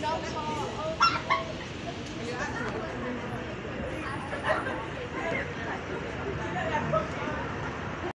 no call.